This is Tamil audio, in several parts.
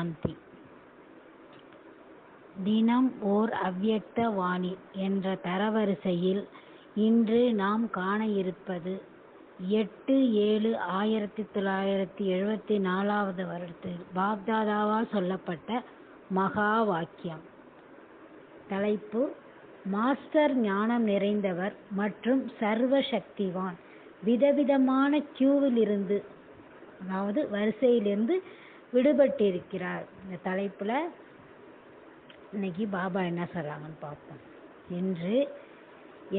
சாந்தி. தினம் ஓர் அவ்யக்த வாணி என்ற தரவரிசையில் இன்று நாம் காண இருப்பது எட்டு ஏழு ஆயிரத்தி தொள்ளாயிரத்தி எழுபத்தி நாலாவது வருடத்தில் பாக்தாதாவால் சொல்லப்பட்ட மகா வாக்கியம். தலைப்பு மாஸ்டர் ஞானம் நிறைந்தவர் மற்றும் சர்வ சக்திவான். விதவிதமான கியூவிலிருந்து அதாவது வரிசையிலிருந்து விடுபட்டிருக்கிறார். இந்த தலைப்பில் இன்னைக்கு பாபா என்ன சொல்கிறாங்கன்னு பார்ப்போம். இன்று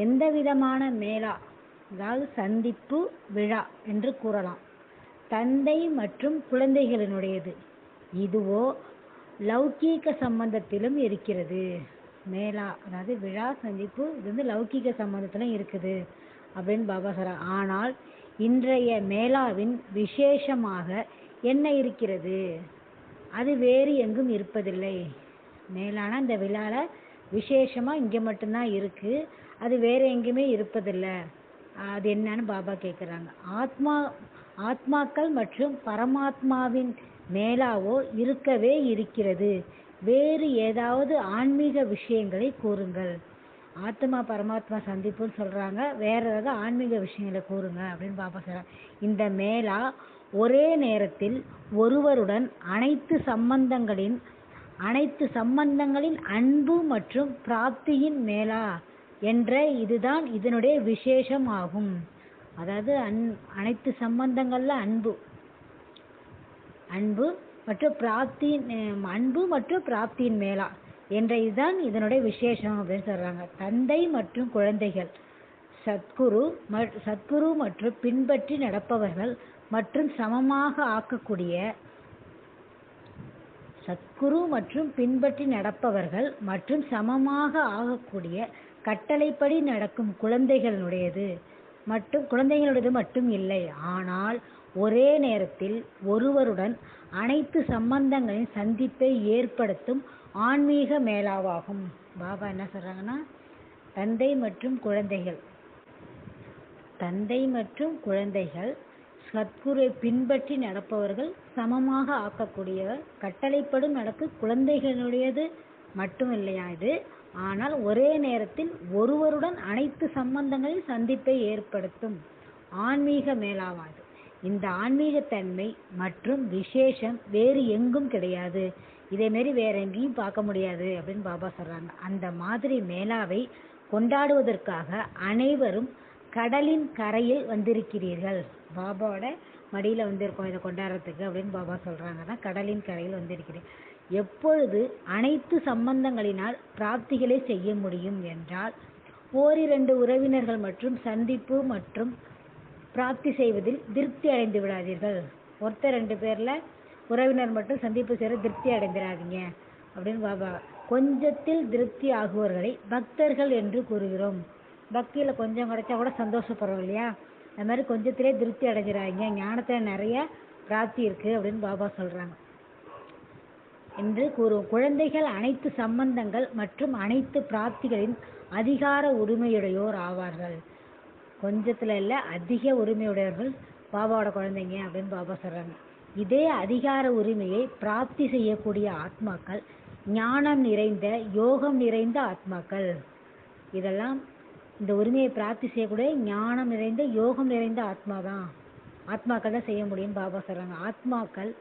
எந்த விதமான மேளா அதாவது சந்திப்பு விழா என்று கூறலாம். தந்தை மற்றும் குழந்தைகளினுடையது. இதுவோ லௌகீக சம்பந்தத்திலும் இருக்கிறது. மேலா அதாவது விழா சந்திப்பு இது வந்து லௌகீக சம்பந்தத்திலும் இருக்குது அப்படின்னு பாபா சொல்கிறார் ஆனால் இன்றைய மேளாவின் விசேஷமாக என்ன இருக்கிறது? அது வேறு எங்கும் இருப்பதில்லை. மேலான இந்த விழாவில் விசேஷமாக இங்கே மட்டும்தான் இருக்குது அது வேறு எங்கேயுமே இருப்பதில்லை. அது என்னன்னு பாபா கேட்குறாங்க ஆத்மா ஆத்மாக்கள் மற்றும் பரமாத்மாவின் மேலாவோ இருக்கவே இருக்கிறது. வேறு ஏதாவது ஆன்மீக விஷயங்களை கூறுங்கள். ஆத்மா பரமாத்மா சந்திப்புன்னு சொல்கிறாங்க வேற ஏதாவது ஆன்மீக விஷயங்களை கூறுங்க அப்படின்னு பாபா சொல்கிறாங்க இந்த மேலா ஒரே நேரத்தில் ஒருவருடன் அனைத்து சம்பந்தங்களின் அனைத்து சம்பந்தங்களின் அன்பு மற்றும் பிராப்தியின் மேலா என்ற இதுதான் இதனுடைய விசேஷம் ஆகும். அதாவது அன் அனைத்து சம்பந்தங்களில் அன்பு. அன்பு மற்றும் பிராப்தியின் அன்பு மற்றும் பிராப்தியின் மேலா என்ற இதுதான் இதனுடைய விசேஷம் அப்படின்னு சொல்றாங்க. தந்தை மற்றும் குழந்தைகள் சத்குரு சத்குரு மற்றும் பின்பற்றி நடப்பவர்கள் மற்றும் சமமாக ஆக்கக்கூடிய சத்குரு மற்றும் பின்பற்றி நடப்பவர்கள் மற்றும் சமமாக ஆகக்கூடிய கட்டளைப்படி நடக்கும் குழந்தைகளுடையது. மற்றும் குழந்தைகளுடையது மட்டும் இல்லை. ஆனால் ஒரே நேரத்தில் ஒருவருடன் அனைத்து சம்பந்தங்களின் சந்திப்பை ஏற்படுத்தும் ஆன்மீக மேலாவாகும். பாபா என்ன சொல்றாங்கன்னா தந்தை மற்றும் குழந்தைகள். தந்தை மற்றும் குழந்தைகள் சத்குருவை பின்பற்றி நடப்பவர்கள் சமமாக ஆக்கக்கூடியவர். கட்டளைப்படும் நடக்கு குழந்தைகளுடையது மட்டும் இல்லையா இது? ஆனால் ஒரே நேரத்தில் ஒருவருடன் அனைத்து சம்பந்தங்களின் சந்திப்பை ஏற்படுத்தும் ஆன்மீக மேலாவாது. இந்த ஆன்மீகத்தன்மை மற்றும் விசேஷம் வேறு எங்கும் கிடையாது. இதேமாரி வேற எங்கேயும் பார்க்க முடியாது அப்படின்னு பாபா சொல்றாங்க. அந்த மாதிரி மேலாவை கொண்டாடுவதற்காக அனைவரும் கடலின் கரையில் வந்திருக்கிறீர்கள். பாபாவோட மடியில் வந்திருக்கோம் இதை கொண்டாடுறதுக்கு அப்படின்னு பாபா சொல்றாங்கன்னா கடலின் கரையில் வந்திருக்கிறேன் எப்பொழுது அனைத்து சம்பந்தங்களினால் பிராப்திகளை செய்ய முடியும் என்றால் ஓரிரண்டு உறவினர்கள் மற்றும் சந்திப்பு மற்றும் பிராப்தி செய்வதில் திருப்தி அடைந்து விடாதீர்கள். ஒருத்தர் ரெண்டு பேரில் உறவினர் மட்டும் சந்திப்பு செய்கிற திருப்தி அடைந்துடாதீங்க அப்படின்னு பாபா. கொஞ்சத்தில் திருப்தி ஆகுவர்களை பக்தர்கள் என்று கூறுகிறோம். பக்தியில் கொஞ்சம் கிடைச்சா கூட சந்தோஷப்படுறோம் இல்லையா? அது மாதிரி கொஞ்சத்திலே திருப்தி அடைஞ்சிடாதீங்க. ஞானத்தில் நிறைய பிராப்தி இருக்குது அப்படின்னு பாபா சொல்கிறாங்க என்று கூறும் குழந்தைகள் அனைத்து சம்பந்தங்கள் மற்றும் அனைத்து பிராப்திகளின் அதிகார உரிமையுடையோர் ஆவார்கள். கொஞ்சத்தில் இல்லை அதிக உரிமையுடையவர்கள் பாபாவோட குழந்தைங்க அப்படின்னு பாபா சொல்கிறாங்க இதே அதிகார உரிமையை பிராப்தி செய்யக்கூடிய ஆத்மாக்கள் ஞானம் நிறைந்த யோகம் நிறைந்த ஆத்மாக்கள். இதெல்லாம் இந்த உரிமையை பிராப்தி செய்யக்கூடிய ஞானம் நிறைந்த யோகம் நிறைந்த ஆத்மா தான் ஆத்மாக்கள் தான் செய்ய முடியும் பாபா சொல்கிறாங்க ஆத்மாக்கள்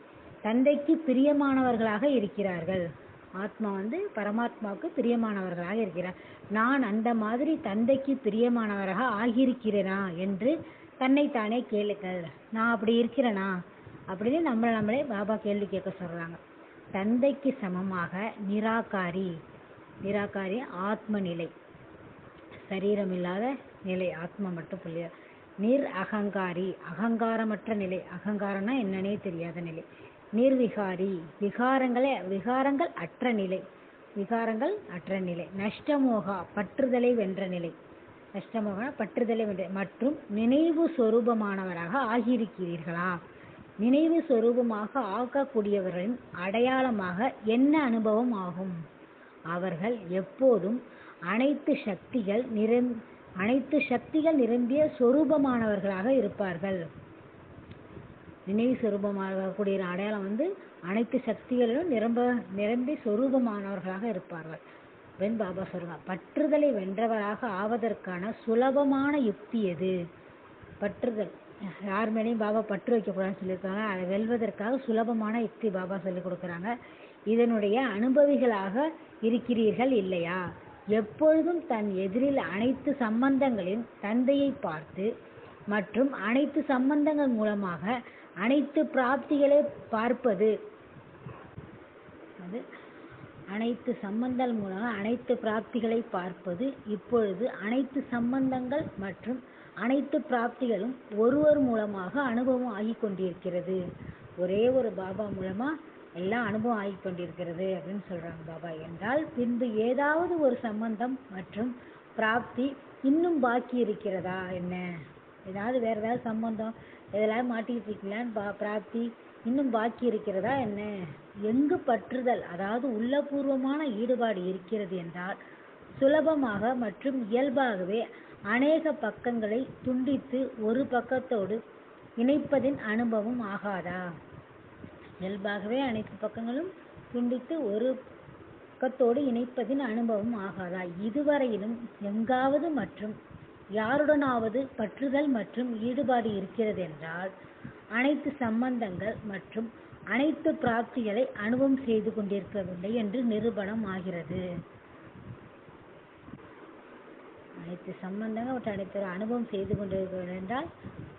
தந்தைக்கு பிரியமானவர்களாக இருக்கிறார்கள். ஆத்மா வந்து பரமாத்மாவுக்கு பிரியமானவர்களாக இருக்கிறார். நான் அந்த மாதிரி தந்தைக்கு பிரியமானவராக ஆகியிருக்கிறேனா என்று தன்னைத்தானே கேளுங்கள். நான் அப்படி இருக்கிறேனா அப்படின்னு நம்மளை நம்மளே பாபா கேள்வி கேட்க சொல்கிறாங்க தந்தைக்கு சமமாக நிராகாரி. நிராகாரி ஆத்மநிலை. சரீரமில்லாத சரீரம் இல்லாத நிலை ஆத்மா மட்டும் புள்ளிய? நிர் அகங்காரி அகங்காரமற்ற நிலை. அகங்காரம்னா என்னன்னே தெரியாத நிலை. நிர்விகாரி விகாரங்களே விகாரங்கள் அற்ற நிலை. விகாரங்கள் அற்ற நிலை. நஷ்டமோகா பற்றுதலை வென்ற நிலை. நஷ்டமோகா பற்றுதலை வென்ற மற்றும் நினைவு சொரூபமானவராக ஆகியிருக்கிறீர்களா? நினைவு சொரூபமாக ஆக்கக்கூடியவர்களின் அடையாளமாக என்ன அனுபவம் ஆகும்? அவர்கள் எப்போதும் அனைத்து சக்திகள் நிரம் அனைத்து சக்திகள் நிரம்பிய சொரூபமானவர்களாக இருப்பார்கள். நினைவு சொரூபமாக கூடிய அடையாளம் வந்து அனைத்து சக்திகளிலும் நிரம்ப நிரம்பி சொரூபமானவர்களாக இருப்பார்கள். வெண் பாபா சொல்றாங்க பற்றுதலை வென்றவராக ஆவதற்கான சுலபமான யுக்தி எது? பற்றுதல். யார் மேலேயும் பாபா பற்று வைக்கக்கூடாதுன்னு சொல்லியிருக்காங்க. அதை வெல்வதற்காக சுலபமான யுக்தி பாபா சொல்லிக் கொடுக்குறாங்க. இதனுடைய அனுபவிகளாக இருக்கிறீர்கள் இல்லையா? எப்பொழுதும் தன் எதிரில் அனைத்து சம்பந்தங்களின் தந்தையை பார்த்து மற்றும் அனைத்து சம்பந்தங்கள் மூலமாக அனைத்து பிராப்திகளை பார்ப்பது. அது அனைத்து சம்பந்தங்கள் மூலமாக அனைத்து பிராப்திகளை பார்ப்பது. இப்பொழுது அனைத்து சம்பந்தங்கள் மற்றும் அனைத்து பிராப்திகளும் ஒருவர் மூலமாக அனுபவம் ஆகிக் கொண்டிருக்கிறது. ஒரே ஒரு பாபா மூலமா எல்லாம் அனுபவம் ஆகி கொண்டிருக்கிறது அப்படின்னு சொல்கிறாங்க பாபா. என்றால் பின்பு ஏதாவது ஒரு சம்பந்தம் மற்றும் பிராப்தி இன்னும் பாக்கி இருக்கிறதா? என்ன? ஏதாவது வேற ஏதாவது சம்பந்தம்? எதெல்லாம் மாட்டிக்கிட்டு இருக்கீங்களான்னு பா பிராப்தி இன்னும் பாக்கி இருக்கிறதா? என்ன? எங்கு பற்றுதல்? அதாவது உள்ளபூர்வமான ஈடுபாடு இருக்கிறது என்றால் சுலபமாக மற்றும் இயல்பாகவே அநேக பக்கங்களை துண்டித்து ஒரு பக்கத்தோடு இணைப்பதின் அனுபவம் ஆகாதா? இயல்பாகவே அனைத்து பக்கங்களும் துண்டித்து ஒரு பக்கத்தோடு இணைப்பதின் அனுபவம் ஆகாதா? இதுவரையிலும் எங்காவது மற்றும் யாருடனாவது பற்றுதல் மற்றும் ஈடுபாடு இருக்கிறது என்றால் அனைத்து சம்பந்தங்கள் மற்றும் அனைத்து பிராப்திகளை அனுபவம் செய்து கொண்டிருக்கவில்லை என்று நிரூபணம் ஆகிறது. அனைத்து சம்பந்தங்கள் மற்றும் அனைத்து அனுபவம் செய்து கொண்டிருக்கிறோம் என்றால்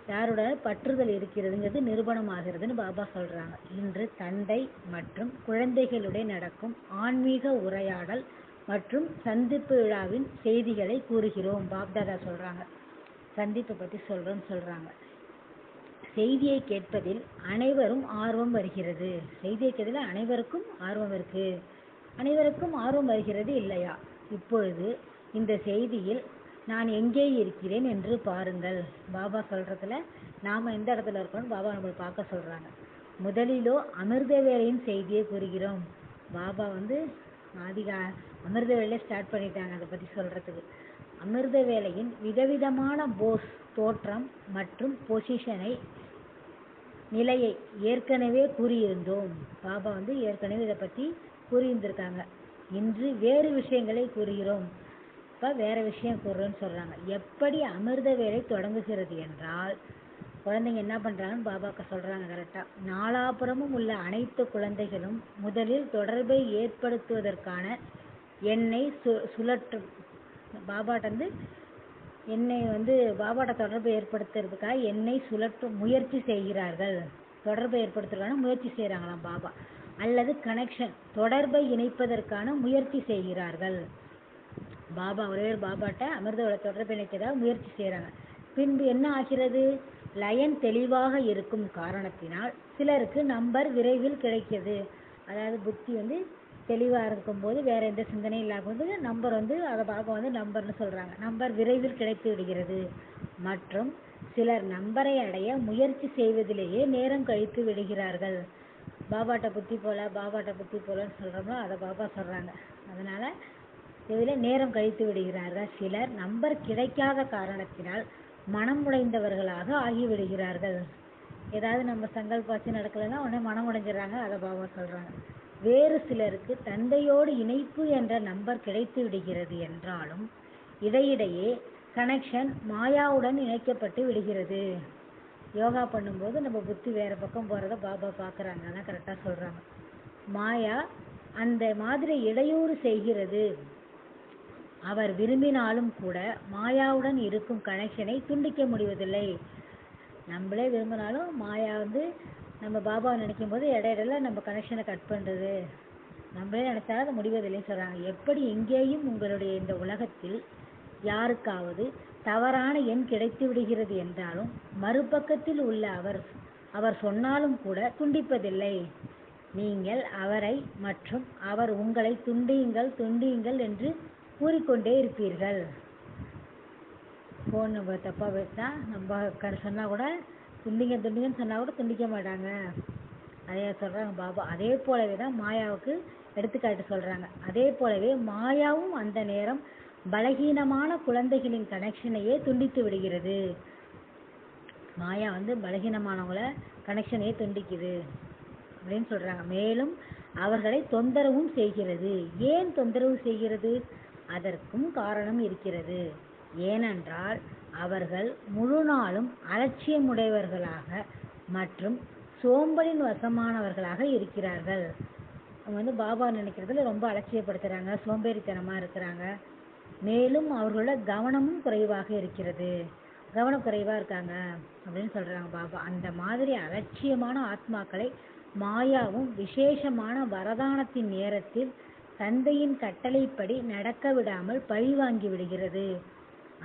யாரோட பற்றுதல் இருக்கிறதுங்கிறது நிரூபணமாகிறதுன்னு பாபா சொல்கிறாங்க இன்று தந்தை மற்றும் குழந்தைகளுடன் நடக்கும் ஆன்மீக உரையாடல் மற்றும் சந்திப்பு விழாவின் செய்திகளை கூறுகிறோம். பாப்தாதா சொல்கிறாங்க சந்திப்பை பற்றி சொல்கிறோன்னு சொல்கிறாங்க செய்தியை கேட்பதில் அனைவரும் ஆர்வம் வருகிறது. செய்தியை கேட்பதில் அனைவருக்கும் ஆர்வம் இருக்குது அனைவருக்கும் ஆர்வம் வருகிறது இல்லையா? இப்பொழுது இந்த செய்தியில் நான் எங்கே இருக்கிறேன் என்று பாருங்கள். பாபா சொல்றதுல நாம எந்த இடத்துல இருக்கோம்னு பாபா நம்மளை பார்க்க சொல்றாங்க. முதலிலோ அமிர்த வேலையின் செய்தியை கூறுகிறோம். பாபா வந்து ஆதிகா அமிர்த வேலையை ஸ்டார்ட் பண்ணிட்டாங்க அதை பத்தி சொல்றதுக்கு. அமிர்த வேலையின் விதவிதமான போஸ் தோற்றம் மற்றும் பொசிஷனை நிலையை ஏற்கனவே கூறியிருந்தோம். பாபா வந்து ஏற்கனவே இதை பற்றி கூறியிருந்திருக்காங்க. இன்று வேறு விஷயங்களை கூறுகிறோம். இப்போ வேற விஷயம் கூறுறோன்னு சொல்றாங்க. எப்படி அமிர்த வேலை தொடங்குகிறது என்றால் குழந்தைங்க என்ன பண்றாங்கன்னு பாபாக்கா சொல்றாங்க கரெக்டா நாலாபுறமும் உள்ள அனைத்து குழந்தைகளும் முதலில் தொடர்பை ஏற்படுத்துவதற்கான எண்ணெய் சு சுழற்றும். பாபாட்ட வந்து எண்ணெய் வந்து பாபாட்ட தொடர்பு ஏற்படுத்துறதுக்காக எண்ணெய் சுழற்றும் முயற்சி செய்கிறார்கள். தொடர்பை ஏற்படுத்துறதுக்கான முயற்சி செய்கிறாங்களாம் பாபா. அல்லது கனெக்ஷன் தொடர்பை இணைப்பதற்கான முயற்சி செய்கிறார்கள். பாபா ஒரே ஒரு பாபாட்ட அமிர்தோட தொடர்பு இணைக்கிறதாக முயற்சி செய்கிறாங்க பின்பு என்ன ஆகிறது? லயன் தெளிவாக இருக்கும் காரணத்தினால் சிலருக்கு நம்பர் விரைவில் கிடைக்கிறது. அதாவது புத்தி வந்து தெளிவாக இருக்கும்போது வேற எந்த சிந்தனையும் இல்லாத நம்பர் வந்து அதை பார்க்க வந்து நம்பர்னு சொல்றாங்க. நம்பர் விரைவில் கிடைத்து விடுகிறது. மற்றும் சிலர் நம்பரை அடைய முயற்சி செய்வதிலேயே நேரம் கழித்து விடுகிறார்கள். பாபாட்ட புத்தி போல பாபாட்ட புத்தி போலன்னு சொல்றோமோ அதை பாபா சொல்றாங்க. அதனால இதில் நேரம் கழித்து விடுகிறார்கள். சிலர் நம்பர் கிடைக்காத காரணத்தினால் மனம் உடைந்தவர்களாக ஆகிவிடுகிறார்கள். ஏதாவது நம்ம சங்கல்பாச்சு நடக்கலைன்னா உடனே மனம் உடைஞ்சிடறாங்க. அதை பாபா சொல்கிறாங்க வேறு சிலருக்கு தந்தையோடு இணைப்பு என்ற நம்பர் கிடைத்து விடுகிறது என்றாலும் இடையிடையே கனெக்ஷன் மாயாவுடன் இணைக்கப்பட்டு விடுகிறது. யோகா பண்ணும்போது நம்ம புத்தி வேறு பக்கம் போகிறத பாபா பார்க்குறாங்க. அதான் கரெக்டாக சொல்கிறாங்க மாயா அந்த மாதிரி இடையூறு செய்கிறது. அவர் விரும்பினாலும் கூட மாயாவுடன் இருக்கும் கனெக்ஷனை துண்டிக்க முடிவதில்லை. நம்மளே விரும்பினாலும் மாயா வந்து நம்ம பாபாவை நினைக்கும் போது இடையிடையில நம்ம கனெக்ஷனை கட் பண்ணுறது நம்மளே நினைச்சாலும் அது முடிவதில்லைன்னு சொல்கிறாங்க எப்படி எங்கேயும் உங்களுடைய இந்த உலகத்தில் யாருக்காவது தவறான எண் கிடைத்து விடுகிறது என்றாலும் மறுபக்கத்தில் உள்ள அவர் அவர் சொன்னாலும் கூட துண்டிப்பதில்லை. நீங்கள் அவரை மற்றும் அவர் உங்களை துண்டியுங்கள் துண்டியுங்கள் என்று கூறிக்கொண்டே இருப்பீர்கள். ஃபோன் நம்ம தப்பாக பேசினா நம்ம க சொன்னால் கூட துண்டிங்க துண்டிங்கன்னு சொன்னால் கூட துண்டிக்க மாட்டாங்க. அதே சொல்கிறாங்க பாபா. அதே போலவே தான் மாயாவுக்கு எடுத்துக்காட்டு சொல்கிறாங்க அதே போலவே மாயாவும் அந்த நேரம் பலகீனமான குழந்தைகளின் கனெக்ஷனையே துண்டித்து விடுகிறது. மாயா வந்து பலகீனமானவங்கள கனெக்ஷனையே துண்டிக்குது அப்படின்னு சொல்கிறாங்க மேலும் அவர்களை தொந்தரவும் செய்கிறது. ஏன் தொந்தரவு செய்கிறது? அதற்கும் காரணம் இருக்கிறது. ஏனென்றால் அவர்கள் முழு நாளும் அலட்சியமுடையவர்களாக மற்றும் சோம்பலின் வசமானவர்களாக இருக்கிறார்கள். அவங்க வந்து பாபா நினைக்கிறதுல ரொம்ப அலட்சியப்படுத்துகிறாங்க சோம்பேறித்தனமா இருக்கிறாங்க. மேலும் அவர்களோட கவனமும் குறைவாக இருக்கிறது. கவனக்குறைவாக இருக்காங்க அப்படின்னு சொல்றாங்க பாபா. அந்த மாதிரி அலட்சியமான ஆத்மாக்களை மாயாவும் விசேஷமான வரதானத்தின் நேரத்தில் தந்தையின் கட்டளைப்படி நடக்க விடாமல் பழி வாங்கி விடுகிறது.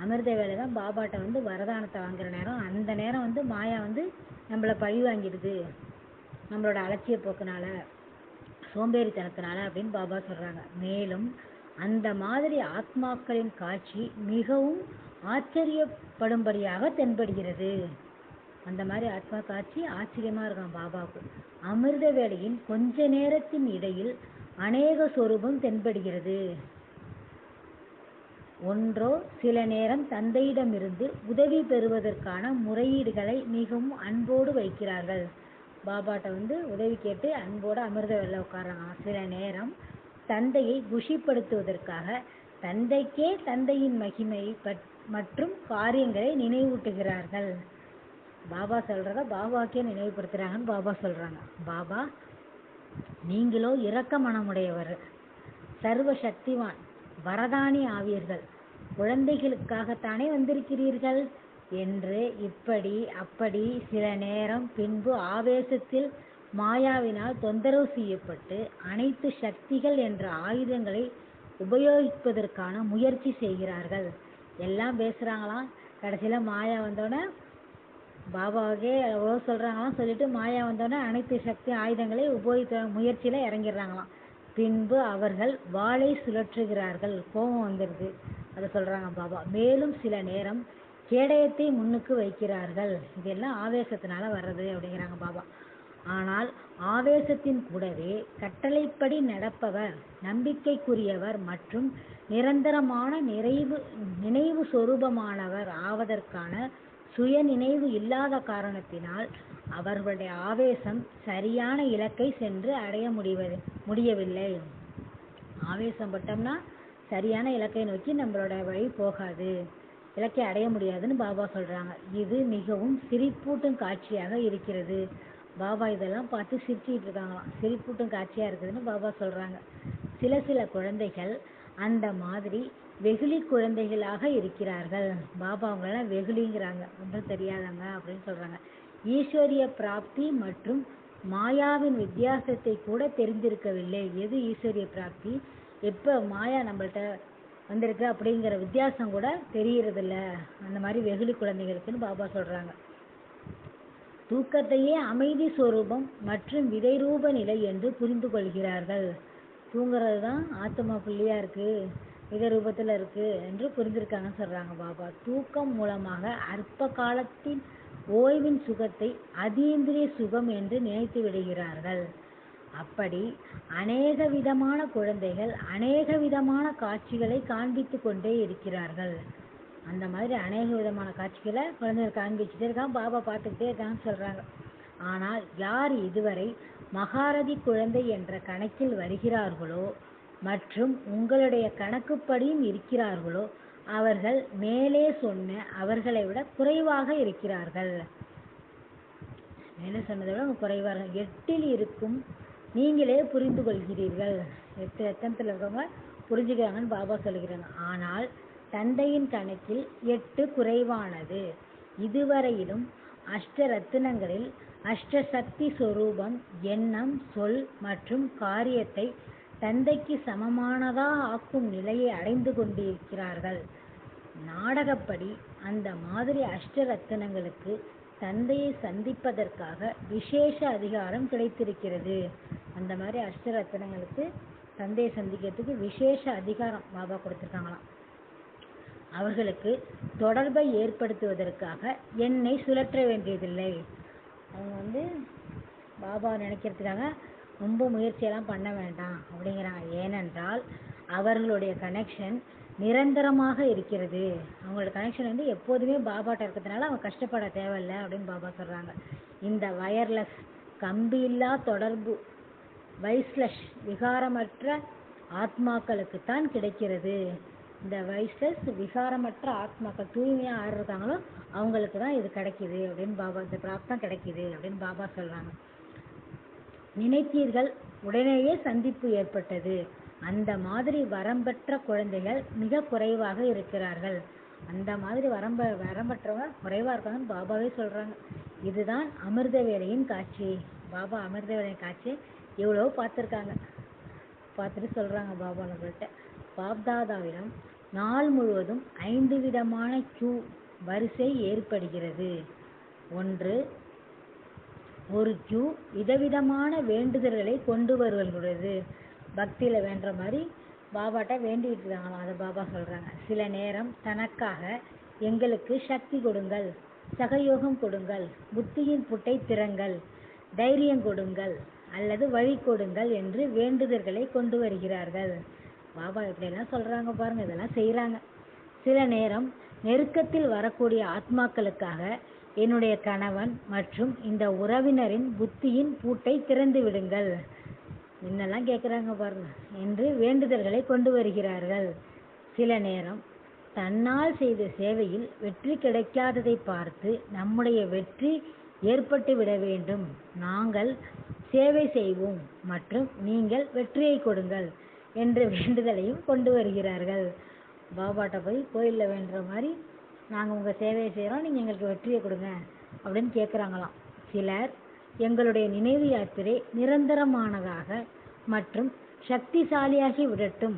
அமிர்த வேலை தான் பாபாட்ட வந்து வரதானத்தை வாங்குற நேரம். அந்த நேரம் வந்து மாயா வந்து நம்மளை பழி வாங்கிடுது நம்மளோட அலட்சிய போக்குனால சோம்பேறித்தனத்தினால அப்படின்னு பாபா சொல்றாங்க. மேலும் அந்த மாதிரி ஆத்மாக்களின் காட்சி மிகவும் ஆச்சரியப்படும்படியாக தென்படுகிறது. அந்த மாதிரி ஆத்மா காட்சி ஆச்சரியமா இருக்கான் பாபாவுக்கு. அமிர்த வேலையின் கொஞ்ச நேரத்தின் இடையில் அநேக சொரூபம் தென்படுகிறது. ஒன்றோ சில நேரம் தந்தையிடமிருந்து உதவி பெறுவதற்கான முறையீடுகளை மிகவும் அன்போடு வைக்கிறார்கள். பாபாட்ட வந்து உதவி கேட்டு அன்போடு அமிர்த வெள்ள உட்கார்றாங்க. சில நேரம் தந்தையை குஷிப்படுத்துவதற்காக தந்தைக்கே தந்தையின் மகிமை மற்றும் காரியங்களை நினைவூட்டுகிறார்கள். பாபா சொல்றத பாபாக்கே நினைவுபடுத்துறாங்கன்னு பாபா சொல்றாங்க. பாபா நீங்களோ இரக்க மனமுடையவர். சர்வ சக்திவான் வரதானி ஆவீர்கள். குழந்தைகளுக்காகத்தானே வந்திருக்கிறீர்கள்? என்று இப்படி அப்படி சில நேரம் பின்பு ஆவேசத்தில் மாயாவினால் தொந்தரவு செய்யப்பட்டு அனைத்து சக்திகள் என்ற ஆயுதங்களை உபயோகிப்பதற்கான முயற்சி செய்கிறார்கள். எல்லாம் பேசுறாங்களாம். கடைசியில மாயா வந்தோடனே பாபாவுக்கே எவ்வளோ சொல்கிறாங்களாம் சொல்லிட்டு மாயா வந்தோடனே அனைத்து சக்தி ஆயுதங்களை உபயோகிக்க முயற்சியில் இறங்கிடுறாங்களாம். பின்பு அவர்கள் வாளை சுழற்றுகிறார்கள். கோபம் வந்துடுது. அதை சொல்கிறாங்க பாபா. மேலும் சில நேரம் கேடயத்தை முன்னுக்கு வைக்கிறார்கள். இதெல்லாம் ஆவேசத்தினால வர்றது அப்படிங்கிறாங்க பாபா. ஆனால் ஆவேசத்தின் கூடவே கட்டளைப்படி நடப்பவர் நம்பிக்கைக்குரியவர் மற்றும் நிரந்தரமான நிறைவு நினைவு சொரூபமானவர் ஆவதற்கான சுய நினைவு இல்லாத காரணத்தினால் அவர்களுடைய ஆவேசம் சரியான இலக்கை சென்று அடைய முடிவது முடியவில்லை. ஆவேசம் பட்டோம்னா சரியான இலக்கை நோக்கி நம்மளோட வழி போகாது. இலக்கை அடைய முடியாதுன்னு பாபா சொல்றாங்க. இது மிகவும் சிரிப்பூட்டும் காட்சியாக இருக்கிறது. பாபா இதெல்லாம் பார்த்து சிரிச்சுக்கிட்டு இருக்காங்களாம். சிரிப்பூட்டும் காட்சியாக இருக்குதுன்னு பாபா சொல்றாங்க. சில சில குழந்தைகள் அந்த மாதிரி வெகுளி குழந்தைகளாக இருக்கிறார்கள். பாபா அவங்களெல்லாம் வெகுளிங்கிறாங்க. ஒன்றும் தெரியாதவங்க அப்படின்னு சொல்றாங்க. ஈஸ்வரிய பிராப்தி மற்றும் மாயாவின் வித்தியாசத்தை கூட தெரிந்திருக்கவில்லை. எது ஈஸ்வரிய பிராப்தி? எப்போ மாயா நம்மள்ட்ட வந்திருக்கு அப்படிங்கிற வித்தியாசம் கூட தெரியறதில்ல. அந்த மாதிரி வெகுளி குழந்தைகளுக்குன்னு பாபா சொல்றாங்க. தூக்கத்தையே அமைதி சொரூபம் மற்றும் விதைரூப நிலை என்று புரிந்து கொள்கிறார்கள். தூங்குறது தான் ஆத்மா புள்ளியா இருக்கு. விதை ரூபத்தில் இருக்கு என்று புரிந்திருக்காங்கன்னு சொல்றாங்க பாபா. தூக்கம் மூலமாக அற்ப காலத்தின் ஓய்வின் சுகத்தை அதீந்திரிய சுகம் என்று நினைத்து விடுகிறார்கள். அப்படி அநேக விதமான குழந்தைகள் அநேக விதமான காட்சிகளை காண்பித்து கொண்டே இருக்கிறார்கள். அந்த மாதிரி அநேக விதமான காட்சிகளை குழந்தைகள் காண்பிச்சுட்டே இருக்கான் பாபா பார்த்துக்கிட்டே இருக்காங்கன்னு சொல்றாங்க. ஆனால் யார் இதுவரை மகாரதி குழந்தை என்ற கணக்கில் வருகிறார்களோ மற்றும் உங்களுடைய கணக்குப்படியும் இருக்கிறார்களோ அவர்கள் மேலே சொன்ன அவர்களை விட குறைவாக இருக்கிறார்கள். மேலே சொன்னதை விட அவங்க குறைவாக எட்டில் இருக்கும் நீங்களே புரிந்து கொள்கிறீர்கள் எட்டு எத்தனத்தில் இருக்கவங்க புரிஞ்சுக்கிறாங்கன்னு பாபா சொல்லுகிறாங்க. ஆனால் தந்தையின் கணக்கில் எட்டு குறைவானது. இதுவரையிலும் அஷ்ட ரத்தினங்களில் அஷ்ட சக்தி சொரூபம் எண்ணம் சொல் மற்றும் காரியத்தை தந்தைக்கு சமமானதா ஆக்கும் நிலையை அடைந்து கொண்டிருக்கிறார்கள். நாடகப்படி அந்த மாதிரி அஷ்டரத்தினங்களுக்கு தந்தையை சந்திப்பதற்காக விசேஷ அதிகாரம் கிடைத்திருக்கிறது. அந்த மாதிரி அஷ்டரத்தினங்களுக்கு தந்தையை சந்திக்கிறதுக்கு விசேஷ அதிகாரம் பாபா கொடுத்திருக்காங்களாம். அவர்களுக்கு தொடர்பை ஏற்படுத்துவதற்காக என்னை சுழற்ற வேண்டியதில்லை. அவங்க வந்து பாபா நினைக்கிறதுக்காக ரொம்ப முயற்சியெல்லாம் பண்ண வேண்டாம் அப்படிங்கிறாங்க. ஏனென்றால் அவர்களுடைய கனெக்ஷன் நிரந்தரமாக இருக்கிறது. அவங்களோட கனெக்ஷன் வந்து எப்போதுமே பாபாட்ட இருக்கிறதுனால அவங்க கஷ்டப்பட தேவையில்லை அப்படின்னு பாபா சொல்கிறாங்க இந்த வயர்லெஸ் கம்பியில்லா தொடர்பு வைஸ்லெஸ் விகாரமற்ற ஆத்மாக்களுக்கு தான் கிடைக்கிறது. இந்த வைஸ்லெஸ் விகாரமற்ற ஆத்மாக்கள் தூய்மையாக யார் இருக்காங்களோ அவங்களுக்கு தான் இது கிடைக்குது அப்படின்னு பாபா இந்த பிராப்தம் கிடைக்குது அப்படின்னு பாபா சொல்கிறாங்க நினைத்தீர்கள். உடனேயே சந்திப்பு ஏற்பட்டது. அந்த மாதிரி வரம்பற்ற குழந்தைகள் மிக குறைவாக இருக்கிறார்கள். அந்த மாதிரி வரம்ப வரம்பற்றவங்க குறைவாக இருக்காங்கன்னு பாபாவே சொல்கிறாங்க இதுதான் அமிர்த வேலையின் காட்சி. பாபா அமிர்த வேலையின் காட்சி எவ்வளோ பார்த்துருக்காங்க. பார்த்துட்டு சொல்கிறாங்க பாபா நம்மள்கிட்ட பாப்தாதாவிடம் நாள் முழுவதும் ஐந்து விதமான கியூ வரிசை ஏற்படுகிறது. ஒன்று ஒரு கியூ விதவிதமான வேண்டுதல்களை கொண்டு வருவதுள்ளது பக்தியில் வேண்டுற மாதிரி பாபாட்ட வேண்டிட்டு இருக்காங்களாம் அதை பாபா சொல்கிறாங்க சில நேரம் தனக்காக எங்களுக்கு சக்தி கொடுங்கள் சகயோகம் கொடுங்கள் புத்தியின் புட்டை திறங்கள் தைரியம் கொடுங்கள் அல்லது வழி கொடுங்கள் என்று வேண்டுதல்களை கொண்டு வருகிறார்கள். பாபா இப்படியெல்லாம் சொல்கிறாங்க பாருங்க இதெல்லாம் செய்கிறாங்க சில நேரம் நெருக்கத்தில் வரக்கூடிய ஆத்மாக்களுக்காக என்னுடைய கணவன் மற்றும் இந்த உறவினரின் புத்தியின் பூட்டை திறந்து விடுங்கள். என்னெல்லாம் கேட்குறாங்க பாருங்க. என்று வேண்டுதல்களை கொண்டு வருகிறார்கள். சில நேரம் தன்னால் செய்த சேவையில் வெற்றி கிடைக்காததை பார்த்து நம்முடைய வெற்றி ஏற்பட்டு விட வேண்டும். நாங்கள் சேவை செய்வோம் மற்றும் நீங்கள் வெற்றியை கொடுங்கள் என்ற வேண்டுதலையும் கொண்டு வருகிறார்கள். பாபாட்ட போய் கோயிலில் வேண்டுற மாதிரி நாங்கள் உங்கள் சேவையை செய்கிறோம் நீங்கள் எங்களுக்கு வெற்றியை கொடுங்க அப்படின்னு கேட்குறாங்களாம் சிலர் எங்களுடைய நினைவு யாத்திரை நிரந்தரமானதாக மற்றும் சக்திசாலியாகி விடட்டும்.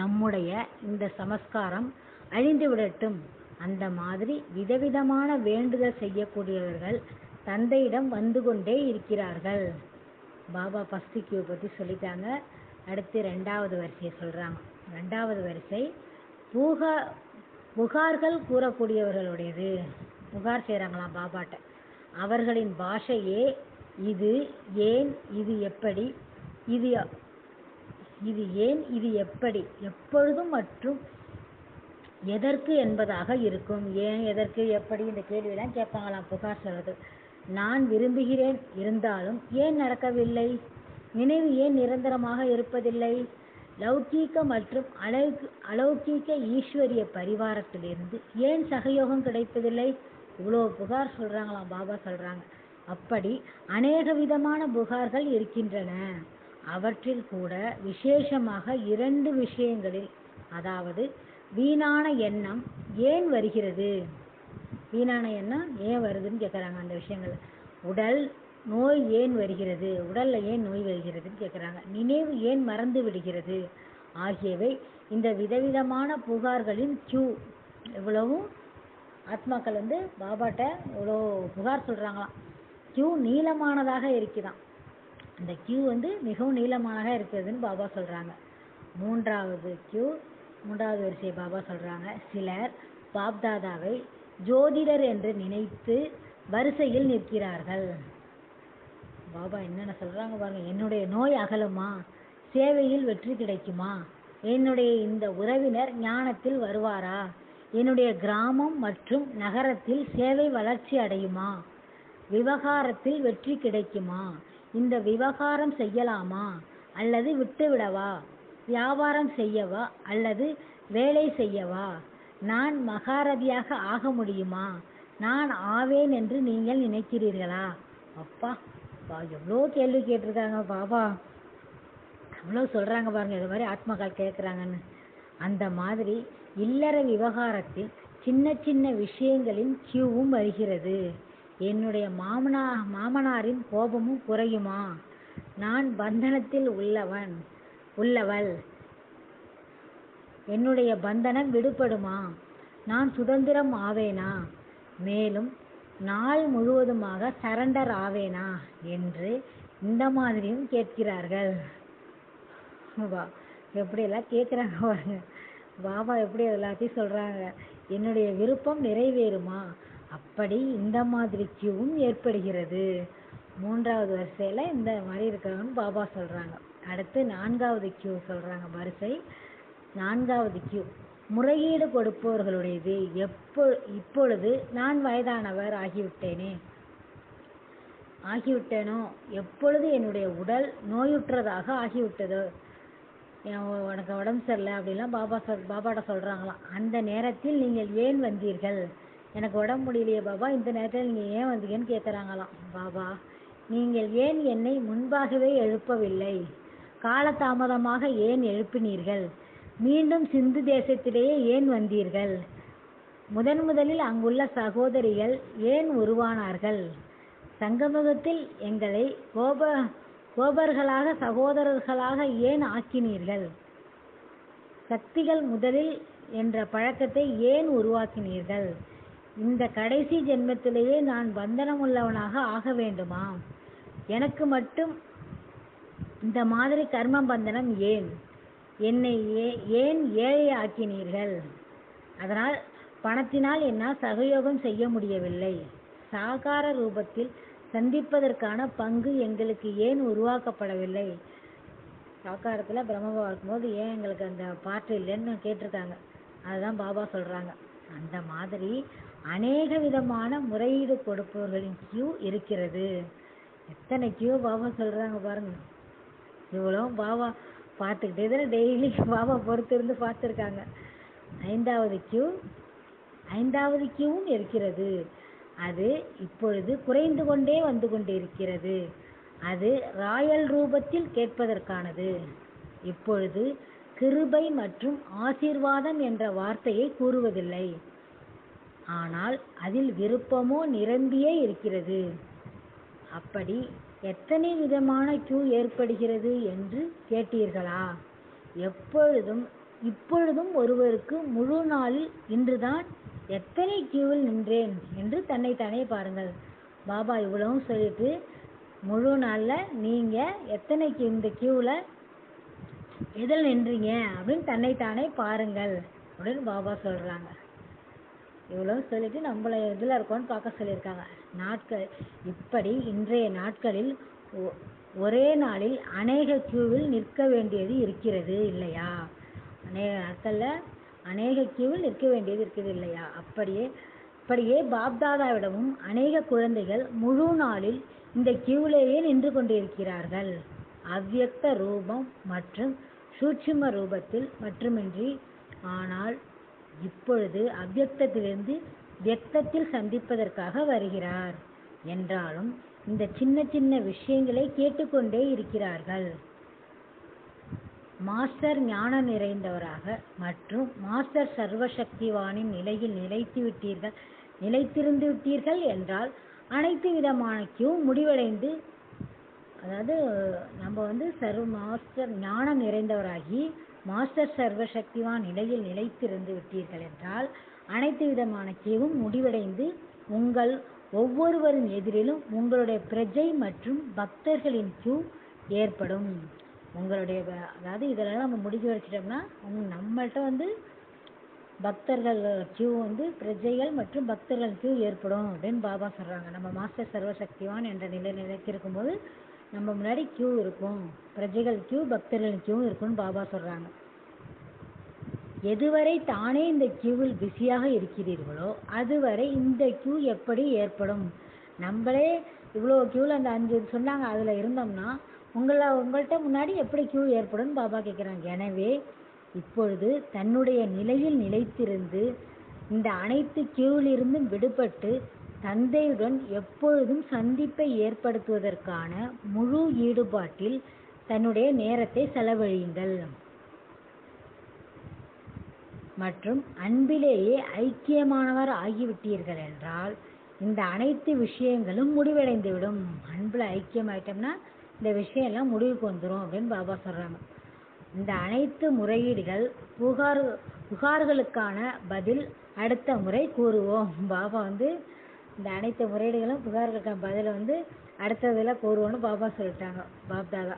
நம்முடைய இந்த சமஸ்காரம் அழிந்து விடட்டும். அந்த மாதிரி விதவிதமான வேண்டுதல் செய்யக்கூடியவர்கள் தந்தையிடம் வந்து கொண்டே இருக்கிறார்கள். பாபா ஃபஸ்ட்டு கியூ பற்றி சொல்லிட்டாங்க. அடுத்து ரெண்டாவது வரிசையை சொல்கிறாங்க ரெண்டாவது வரிசை பூக புகார்கள் கூறக்கூடியவர்களுடையது. புகார் செய்கிறாங்களாம் பாபாட்ட. அவர்களின் பாஷையே இது ஏன் இது எப்படி இது இது ஏன் இது எப்படி எப்பொழுதும் மற்றும் எதற்கு என்பதாக இருக்கும். ஏன் எதற்கு எப்படி இந்த கேள்வியெல்லாம் கேட்பாங்களாம் புகார் சொல்வது நான் விரும்புகிறேன் இருந்தாலும் ஏன் நடக்கவில்லை? நினைவு ஏன் நிரந்தரமாக இருப்பதில்லை? லௌகீக மற்றும் அலௌகி அலௌகீக ஈஸ்வரிய பரிவாரத்திலிருந்து ஏன் சகயோகம் கிடைப்பதில்லை? இவ்வளோ புகார் சொல்கிறாங்களாம் பாபா சொல்கிறாங்க அப்படி அநேக விதமான புகார்கள் இருக்கின்றன. அவற்றில் கூட விசேஷமாக இரண்டு விஷயங்களில் அதாவது வீணான எண்ணம் ஏன் வருகிறது? வீணான எண்ணம் ஏன் வருதுன்னு கேட்குறாங்க அந்த விஷயங்கள். உடல் நோய் ஏன் வருகிறது? உடலில் ஏன் நோய் வருகிறதுன்னு கேட்குறாங்க நினைவு ஏன் மறந்து விடுகிறது? ஆகியவை இந்த விதவிதமான புகார்களின் கியூ இவ்வளவும் ஆத்மாக்கள் வந்து பாபாட்ட இவ்வளோ புகார் சொல்கிறாங்களாம் கியூ நீளமானதாக இருக்குதான் அந்த கியூ வந்து மிகவும் நீளமானதாக இருக்கிறதுன்னு பாபா சொல்கிறாங்க மூன்றாவது கியூ மூன்றாவது வரிசையை பாபா சொல்கிறாங்க சிலர் பாப்தாதாவை ஜோதிடர் என்று நினைத்து வரிசையில் நிற்கிறார்கள். பாபா என்னென்ன சொல்கிறாங்க பாருங்க. என்னுடைய நோய் அகலுமா? சேவையில் வெற்றி கிடைக்குமா? என்னுடைய இந்த உறவினர் ஞானத்தில் வருவாரா? என்னுடைய கிராமம் மற்றும் நகரத்தில் சேவை வளர்ச்சி அடையுமா? விவகாரத்தில் வெற்றி கிடைக்குமா? இந்த விவகாரம் செய்யலாமா? அல்லது விட்டுவிடவா? வியாபாரம் செய்யவா? அல்லது வேலை செய்யவா? நான் மகாரதியாக ஆக முடியுமா? நான் ஆவேன் என்று நீங்கள் நினைக்கிறீர்களா? அப்பா பா எவ்வளோ கேள்வி கேட்டிருக்காங்க பாபா. எவ்வளோ சொல்கிறாங்க பாருங்க இது மாதிரி ஆத்மாக்கள் கேட்குறாங்கன்னு. அந்த மாதிரி இல்லற விவகாரத்தில் சின்ன சின்ன விஷயங்களின் கியூவும் வருகிறது. என்னுடைய மாமனா மாமனாரின் கோபமும் குறையுமா? நான் பந்தனத்தில் உள்ளவன் உள்ளவள். என்னுடைய பந்தனம் விடுபடுமா? நான் சுதந்திரம் ஆவேனா? மேலும் நாள் முழுவதுமாக சரண்டர் ஆவேனா என்று இந்த மாதிரியும் கேட்கிறார்கள். வா எப்படியெல்லாம் கேட்குறாங்க பாருங்க. பாபா எப்படி எல்லாத்தையும் சொல்கிறாங்க என்னுடைய விருப்பம் நிறைவேறுமா? அப்படி இந்த மாதிரி கியூவும் ஏற்படுகிறது. மூன்றாவது வரிசையில் இந்த மாதிரி இருக்கிறவங்க பாபா சொல்கிறாங்க அடுத்து நான்காவது கியூ சொல்கிறாங்க வரிசை. நான்காவது கியூ முறையீடு கொடுப்பவர்களுடையது எப்போ இப்பொழுது நான் வயதானவர் ஆகிவிட்டேனே. ஆகிவிட்டேனோ? எப்பொழுது என்னுடைய உடல் நோயுற்றதாக ஆகிவிட்டதோ? என் உனக்கு உடம்பு சரியில்லை அப்படிலாம் பாபா சொல் பாபாட்ட சொல்கிறாங்களாம் அந்த நேரத்தில் நீங்கள் ஏன் வந்தீர்கள்? எனக்கு உடம்பு முடியலையே பாபா இந்த நேரத்தில் நீங்கள் ஏன் வந்தீங்கன்னு கேட்குறாங்களாம் பாபா நீங்கள் ஏன் என்னை முன்பாகவே எழுப்பவில்லை? காலதாமதமாக ஏன் எழுப்பினீர்கள்? மீண்டும் சிந்து தேசத்திலேயே ஏன் வந்தீர்கள்? முதன் முதலில் அங்குள்ள சகோதரிகள் ஏன் உருவானார்கள்? சங்கமுகத்தில் எங்களை கோப கோபர்களாக சகோதரர்களாக ஏன் ஆக்கினீர்கள்? சக்திகள் முதலில் என்ற பழக்கத்தை ஏன் உருவாக்கினீர்கள்? இந்த கடைசி ஜென்மத்திலேயே நான் பந்தனமுள்ளவனாக ஆக வேண்டுமா? எனக்கு மட்டும் இந்த மாதிரி கர்ம பந்தனம் ஏன்? என்னை ஏ- ஏன் ஏழை ஆக்கினீர்கள்? அதனால் பணத்தினால் என்னால் சகயோகம் செய்ய முடியவில்லை. சாகார ரூபத்தில் சந்திப்பதற்கான பங்கு எங்களுக்கு ஏன் உருவாக்கப்படவில்லை? சாக்காரத்தில் பிரம்மபா இருக்கும்போது ஏன் எங்களுக்கு அந்த பாட்டு இல்லைன்னு கேட்டிருக்காங்க. அதுதான் பாபா சொல்கிறாங்க அந்த மாதிரி அநேக விதமான முறையீடு கொடுப்பவர்களின் கியூ இருக்கிறது. எத்தனை கியூ பாபா சொல்கிறாங்க பாருங்க. இவ்வளோ பாபா பார்த்துக்கிட்டே தான் டெய்லி மாமா பொறுத்து இருந்து பார்த்துருக்காங்க. ஐந்தாவது கியூ ஐந்தாவது கியூவும் இருக்கிறது. அது இப்பொழுது குறைந்து கொண்டே வந்து கொண்டிருக்கிறது. அது ராயல் ரூபத்தில் கேட்பதற்கானது. இப்பொழுது கிருபை மற்றும் ஆசீர்வாதம் என்ற வார்த்தையை கூறுவதில்லை. ஆனால் அதில் விருப்பமோ நிரம்பியே இருக்கிறது. அப்படி எத்தனை விதமான கியூ ஏற்படுகிறது என்று கேட்டீர்களா? எப்பொழுதும் இப்பொழுதும் ஒருவருக்கு முழு நாளில் இன்றுதான் எத்தனை கியூவில் நின்றேன் என்று தன்னைத்தானே பாருங்கள். பாபா இவ்வளவும் சொல்லிட்டு முழு நாளில் நீங்கள் எத்தனை இந்த கியூவில் எதில் நின்றீங்க அப்படின்னு தன்னைத்தானே பாருங்கள் அப்படின்னு பாபா சொல்கிறாங்க இவ்வளோ சொல்லிட்டு நம்மள எதில் இருக்கோன்னு பார்க்க சொல்லியிருக்காங்க. நாட்கள். இப்படி இன்றைய நாட்களில் ஒ- ஒரே நாளில் அநேக கியூவில் நிற்க வேண்டியது இருக்கிறது இல்லையா? அநேக நாட்களில் அநேக கியூவில் நிற்க வேண்டியது இருக்குது இல்லையா? அப்படியே அப்படியே பாப்தாதாவிடமும் அநேக குழந்தைகள் முழு நாளில் இந்த க்யூவிலேயே நின்று கொண்டிருக்கிறார்கள். அவ்வியக்த ரூபம் மற்றும் சூட்சும ரூபத்தில் மட்டுமின்றி ஆனால் இப்பொழுது அவ்யக்தத்திலிருந்து வியக்தத்தில் சந்திப்பதற்காக வருகிறார். என்றாலும் இந்த சின்ன சின்ன விஷயங்களை கேட்டுக்கொண்டே இருக்கிறார்கள். மாஸ்டர் ஞானம் நிறைந்தவராக மற்றும் மாஸ்டர் சர்வசக்திவானின் நிலையில் நிலைத்து விட்டீர்கள் நிலைத்திருந்து விட்டீர்கள் என்றால் அனைத்து விதமான கியூ முடிவடைந்து அதாவது நம்ம வந்து சர்வ மாஸ்டர் ஞானம் நிறைந்தவராகி மாஸ்டர் சர்வசக்திவான் நிலையில் நிலைத்திருந்து விட்டீர்கள் என்றால் அனைத்து விதமான கியூவும் முடிவடைந்து உங்கள் ஒவ்வொருவரின் எதிரிலும் உங்களுடைய பிரஜை மற்றும் பக்தர்களின் கியூ ஏற்படும். உங்களுடைய அதாவது இதெல்லாம் நம்ம முடிஞ்சு வச்சிட்டோம்னா நம்மள்கிட்ட வந்து பக்தர்கள் கியூ வந்து பிரஜைகள் மற்றும் பக்தர்கள் கியூ ஏற்படும் அப்படின்னு பாபா சொல்கிறாங்க நம்ம மாஸ்டர் சர்வசக்திவான் என்ற நிலை நிலைத்திருக்கும் போது நம்ம முன்னாடி கியூ இருக்கும். பிரஜைகள் கியூ பக்தர்கள் கியூ இருக்கும்னு பாபா சொல்கிறாங்க எதுவரை தானே இந்த கியூவில் பிஸியாக இருக்கிறீர்களோ அதுவரை இந்த கியூ எப்படி ஏற்படும்? நம்மளே இவ்வளோ கியூவில் அந்த அஞ்சு சொன்னாங்க அதில் இருந்தோம்னா உங்களை உங்கள்கிட்ட முன்னாடி எப்படி கியூ ஏற்படும் பாபா கேட்குறாங்க எனவே இப்பொழுது தன்னுடைய நிலையில் நிலைத்திருந்து இந்த அனைத்து கியூவிலிருந்தும் விடுபட்டு தந்தையுடன் எப்பொழுதும் சந்திப்பை ஏற்படுத்துவதற்கான முழு ஈடுபாட்டில் தன்னுடைய நேரத்தை செலவழியுங்கள். மற்றும் அன்பிலேயே ஐக்கியமானவர் ஆகிவிட்டீர்கள் என்றால் இந்த அனைத்து விஷயங்களும் முடிவடைந்துவிடும். அன்பில் ஐக்கியமாயிட்டோம்னா இந்த விஷயம் எல்லாம் முடிவுக்கு வந்துடும் அப்படின்னு பாபா சொல்கிறாங்க இந்த அனைத்து முறையீடுகள் புகார் புகார்களுக்கான பதில் அடுத்த முறை கூறுவோம். பாபா வந்து இந்த அனைத்து முறையீடுகளும் புகார்களுக்கான பதிலை வந்து அடுத்ததில் கூறுவோம்னு பாபா சொல்லிட்டாங்க. பாப்தாதா.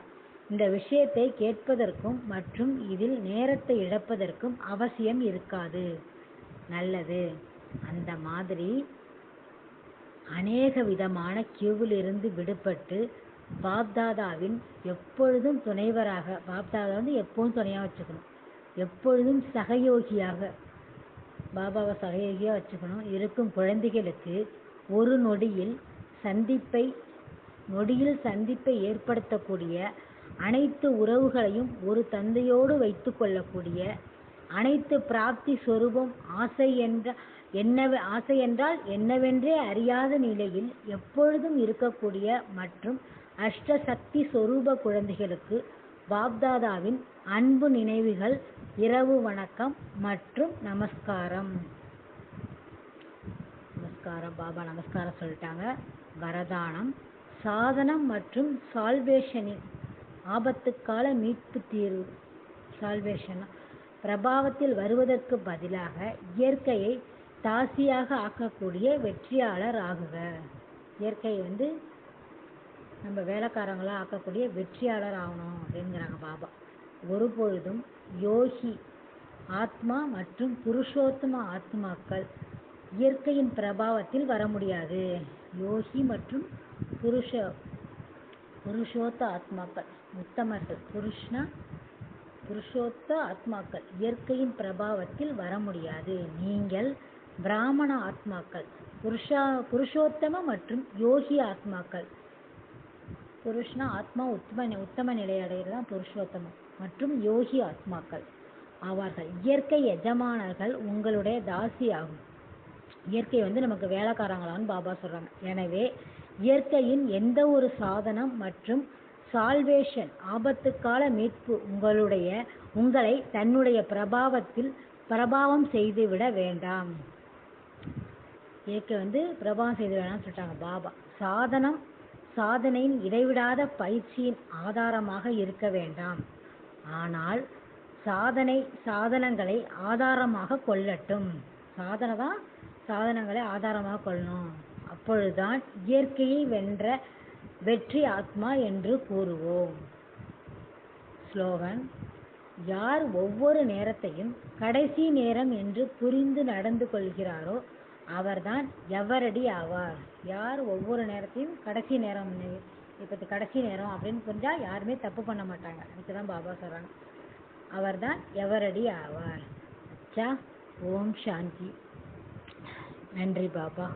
இந்த விஷயத்தை கேட்பதற்கும் மற்றும் இதில் நேரத்தை இழப்பதற்கும் அவசியம் இருக்காது. நல்லது. அந்த மாதிரி அநேக விதமான கியூவிலிருந்து விடுபட்டு பாப்தாதாவின் எப்பொழுதும் துணைவராக பாப்தாதா வந்து எப்பவும் துணையாக வச்சுக்கணும். எப்பொழுதும் சகயோகியாக பாபாவை சகயோகியாக வச்சுக்கணும். இருக்கும் குழந்தைகளுக்கு ஒரு நொடியில் சந்திப்பை நொடியில் சந்திப்பை ஏற்படுத்தக்கூடிய அனைத்து உறவுகளையும் ஒரு தந்தையோடு வைத்து கொள்ளக்கூடிய அனைத்து பிராப்தி சொரூபம் ஆசை என்ற என்னவ ஆசை என்றால் என்னவென்றே அறியாத நிலையில் எப்பொழுதும் இருக்கக்கூடிய மற்றும் அஷ்ட சக்தி சொரூப குழந்தைகளுக்கு பாப்தாதாவின் அன்பு நினைவுகள் இரவு வணக்கம் மற்றும் நமஸ்காரம். நமஸ்காரம் பாபா நமஸ்காரம் சொல்லிட்டாங்க. வரதானம் சாதனம் மற்றும் சால்வேஷனின் ஆபத்துக்கால மீட்பு தீர்வு சால்வேஷன் பிரபாவத்தில் வருவதற்கு பதிலாக இயற்கையை தாசியாக ஆக்கக்கூடிய வெற்றியாளர் ஆகுக இயற்கை வந்து நம்ம வேலைக்காரங்களாக ஆக்கக்கூடிய வெற்றியாளர் ஆகணும் அப்படிங்கிறாங்க பாபா. ஒருபொழுதும் யோகி ஆத்மா மற்றும் புருஷோத்தம ஆத்மாக்கள் இயற்கையின் பிரபாவத்தில் வர முடியாது. யோகி மற்றும் புருஷ புருஷோத்த ஆத்மாக்கள். உத்தமர்கள். புருஷ்னா புருஷோத்த ஆத்மாக்கள். இயற்கையின் பிரபாவத்தில் வர முடியாது. நீங்கள் பிராமண ஆத்மாக்கள். புருஷா புருஷோத்தம மற்றும் யோகி ஆத்மாக்கள். புருஷ்னா ஆத்மா உத்தம உத்தம நிலை தான் புருஷோத்தமம் மற்றும் யோகி ஆத்மாக்கள். ஆவார்கள் இயற்கை எஜமானர்கள் உங்களுடைய தாசி ஆகும் இயற்கை வந்து நமக்கு வேலைக்காரங்களான்னு பாபா சொல்றாங்க. எனவே இயற்கையின் எந்த ஒரு சாதனம் மற்றும் சால்வேஷன் ஆபத்துக்கால மீட்பு உங்களுடைய உங்களை தன்னுடைய பிரபாவத்தில் பிரபாவம் செய்துவிட வேண்டாம். இயற்கை வந்து பிரபாவம் செய்து வேணாம்னு சொல்லிட்டாங்க பாபா. சாதனம் சாதனையின் இடைவிடாத பயிற்சியின் ஆதாரமாக இருக்க வேண்டாம். ஆனால் சாதனை சாதனங்களை ஆதாரமாக கொள்ளட்டும். சாதனை தான் சாதனங்களை ஆதாரமாக கொள்ளணும். அப்பொழுதுதான் இயற்கையை வென்ற வெற்றி ஆத்மா என்று கூறுவோம். ஸ்லோகன் யார் ஒவ்வொரு நேரத்தையும் கடைசி நேரம் என்று புரிந்து நடந்து கொள்கிறாரோ அவர்தான் எவரடி ஆவார். யார் ஒவ்வொரு நேரத்தையும் கடைசி நேரம் இப்போ கடைசி நேரம் அப்படின்னு புரிஞ்சால் யாருமே தப்பு பண்ண மாட்டாங்க. அதுக்கு தான் பாபா சொல்கிறாங்க அவர்தான் எவரடி ஆவார். அச்சா ஓம் சாந்தி. நன்றி பாபா.